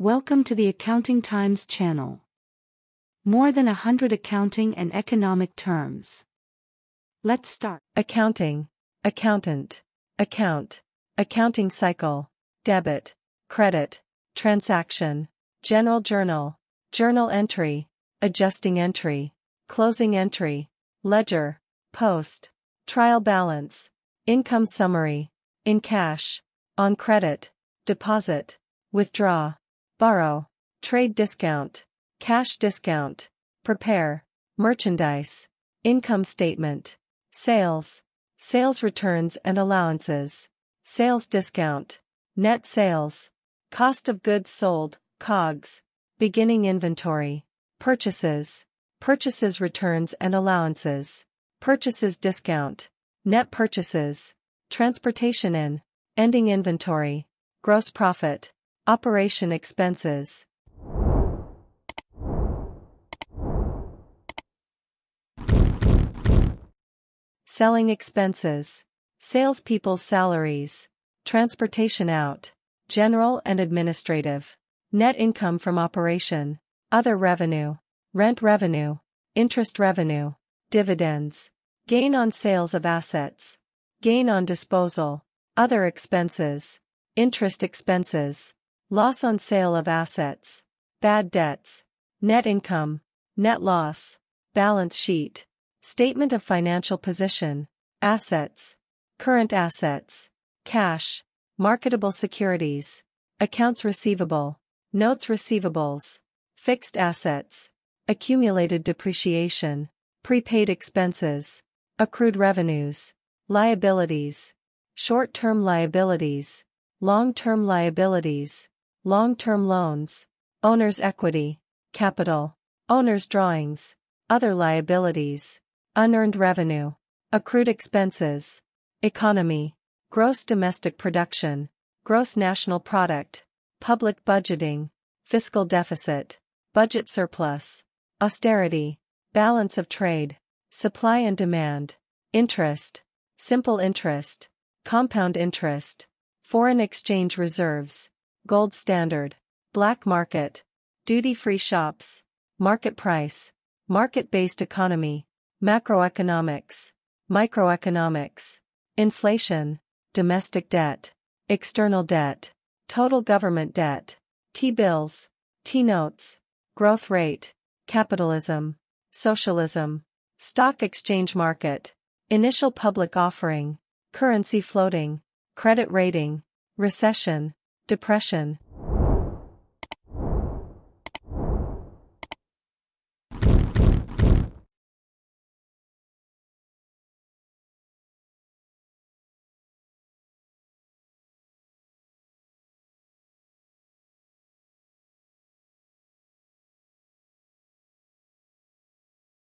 Welcome to the Accounting Times channel. More than a hundred accounting and economic terms. Let's start. Accounting, accountant, account, accounting cycle, debit, credit, transaction, general journal, journal entry, adjusting entry, closing entry, ledger, post, trial balance, income summary, in cash, on credit, deposit, withdraw, borrow, trade discount, cash discount, prepare, merchandise, income statement, sales, sales returns and allowances, sales discount, net sales, cost of goods sold, COGS, beginning inventory, purchases, purchases returns and allowances, purchases discount, net purchases, transportation in, ending inventory, gross profit, operation expenses. Selling expenses, salespeople's salaries, transportation out, general and administrative, net income from operation, other revenue, rent revenue, interest revenue, dividends, gain on sales of assets, gain on disposal, other expenses, interest expenses, loss on sale of assets, bad debts, net income, net loss, balance sheet, statement of financial position, assets, current assets, cash, marketable securities, accounts receivable, notes receivables, fixed assets, accumulated depreciation, prepaid expenses, accrued revenues, liabilities, short-term liabilities, long-term liabilities, long-term loans, owner's equity, capital, owner's drawings, other liabilities, unearned revenue, accrued expenses, economy, gross domestic production, gross national product, public budgeting, fiscal deficit, budget surplus, austerity, balance of trade, supply and demand, interest, simple interest, compound interest, foreign exchange reserves, gold standard, black market, duty-free shops, market price, market-based economy, macroeconomics, microeconomics, inflation, domestic debt, external debt, total government debt, T-bills, T-notes, growth rate, capitalism, socialism, stock exchange market, initial public offering, currency floating, credit rating, recession, depression,